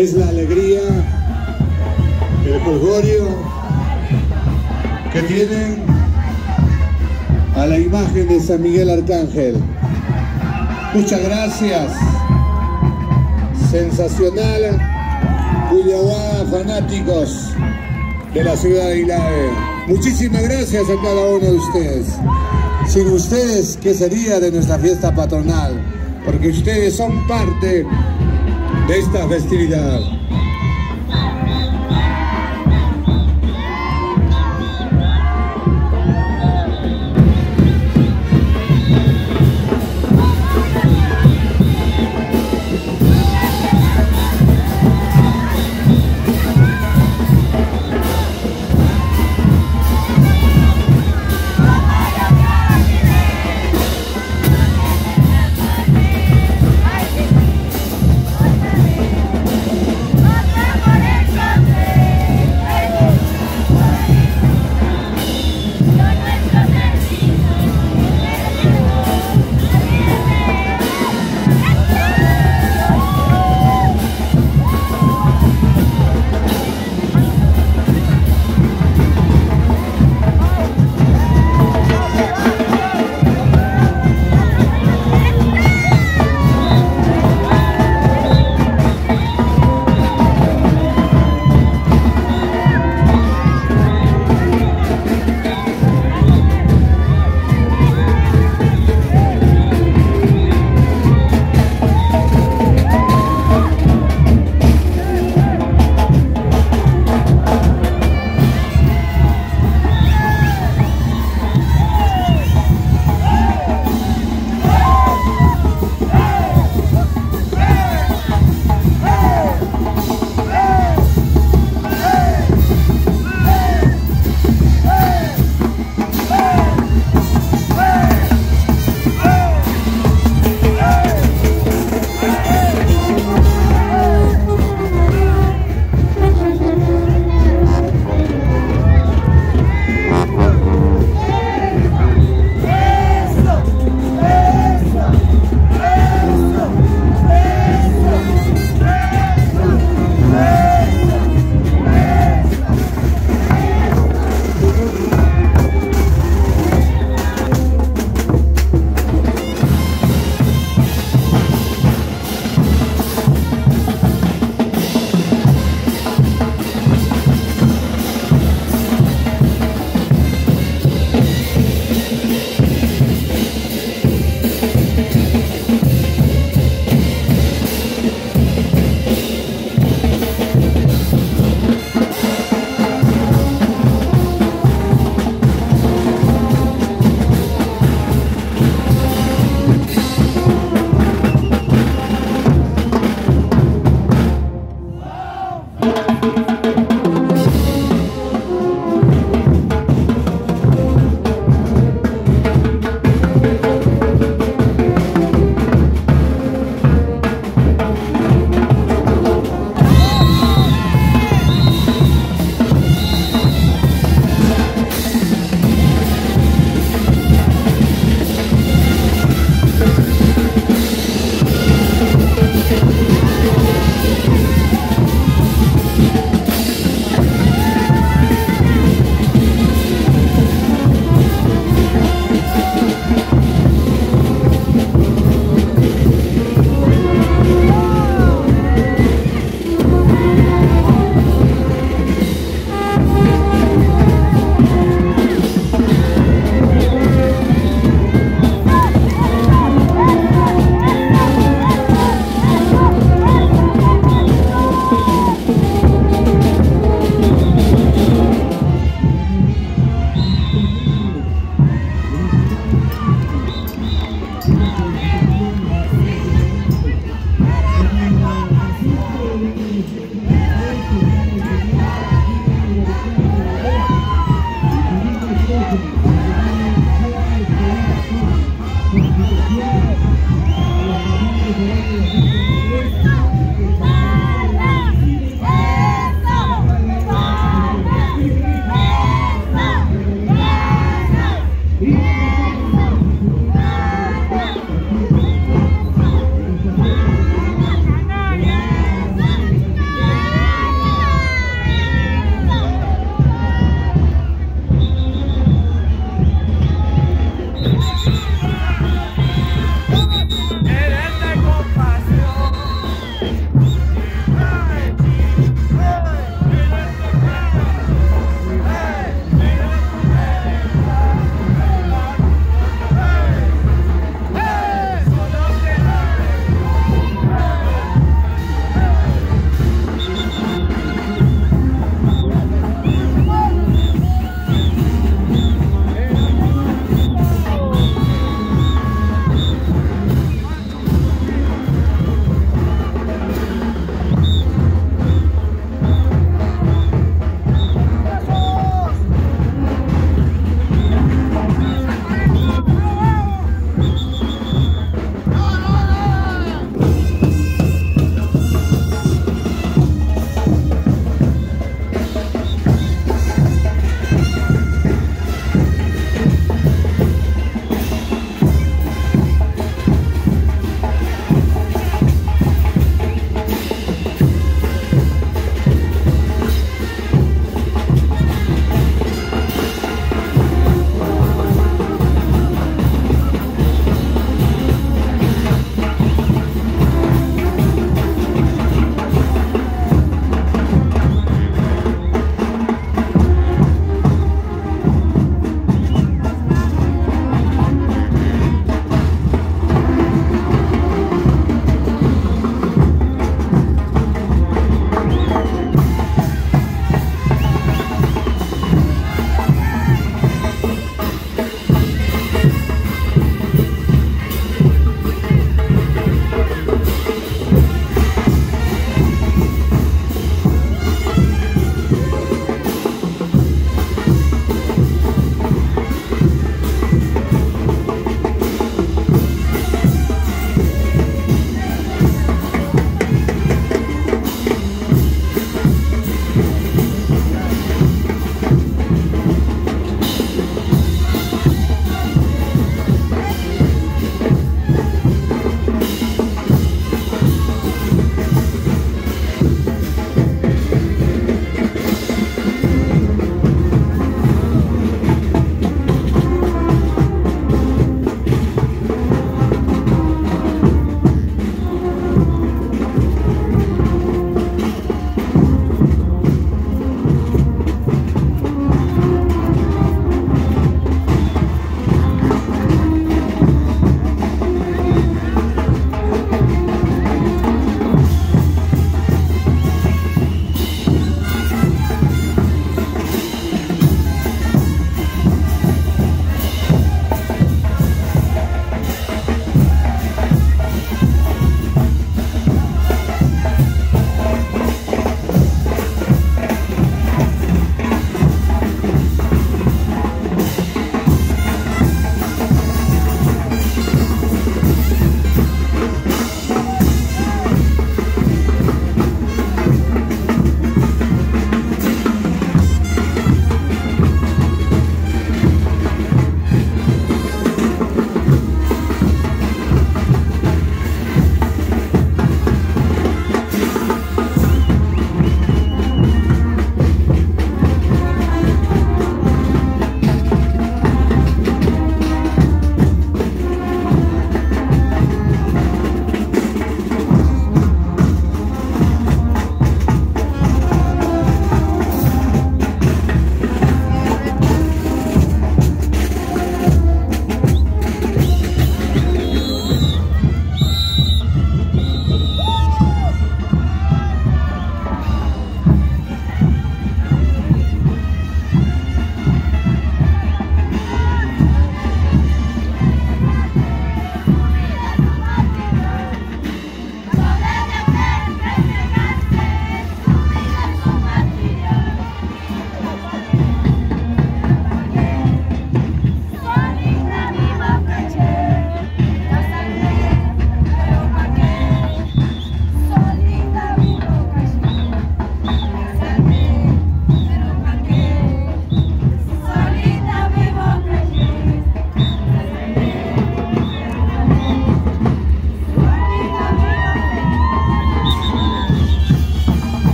es la alegría, el jolgorio que tienen a la imagen de San Miguel Arcángel. Muchas gracias. Sensacional. Cuyahuá, fanáticos de la ciudad de Ilave. Muchísimas gracias a cada uno de ustedes. Sin ustedes, ¿qué sería de nuestra fiesta patronal? Porque ustedes son parte de esta festividad.